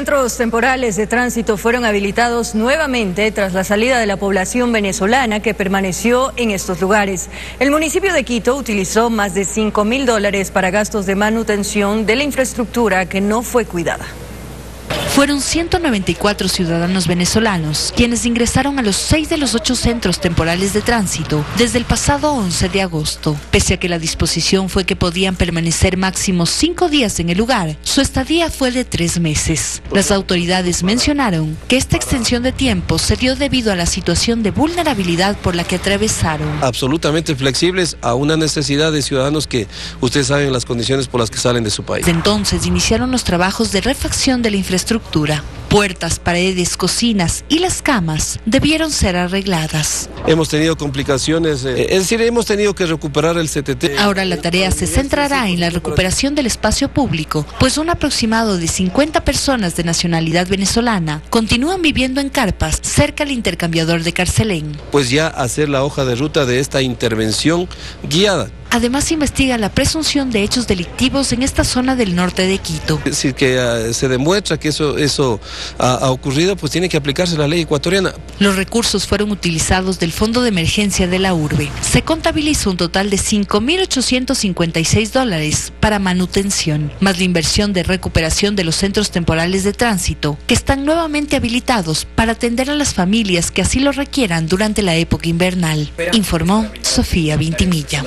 Centros temporales de tránsito fueron habilitados nuevamente tras la salida de la población venezolana que permaneció en estos lugares. El municipio de Quito utilizó más de 5 mil dólares para gastos de manutención de la infraestructura que no fue cuidada. Fueron 194 ciudadanos venezolanos quienes ingresaron a los seis de los ocho centros temporales de tránsito desde el pasado 11 de agosto. Pese a que la disposición fue que podían permanecer máximo cinco días en el lugar, su estadía fue de tres meses. Las autoridades mencionaron que esta extensión de tiempo se dio debido a la situación de vulnerabilidad por la que atravesaron. Absolutamente flexibles a una necesidad de ciudadanos que ustedes saben las condiciones por las que salen de su país. Desde entonces iniciaron los trabajos de refacción de la infraestructura Puertas, paredes, cocinas y las camas debieron ser arregladas. Hemos tenido complicaciones, eh, es decir, hemos tenido que recuperar el CTT. Ahora la tarea se centrará en la recuperación del espacio público, pues un aproximado de 50 personas de nacionalidad venezolana continúan viviendo en carpas cerca del intercambiador de Carcelén. Pues ya hacer la hoja de ruta de esta intervención guiada Además investiga la presunción de hechos delictivos en esta zona del norte de Quito. Si que uh, se demuestra que eso, ha, ocurrido, pues tiene que aplicarse la ley ecuatoriana. Los recursos fueron utilizados del Fondo de Emergencia de la Urbe. Se contabilizó un total de 5.856 dólares para manutención, más la inversión de recuperación de los centros temporales de tránsito, que están nuevamente habilitados para atender a las familias que así lo requieran durante la época invernal, informó Sofía Vintimilla.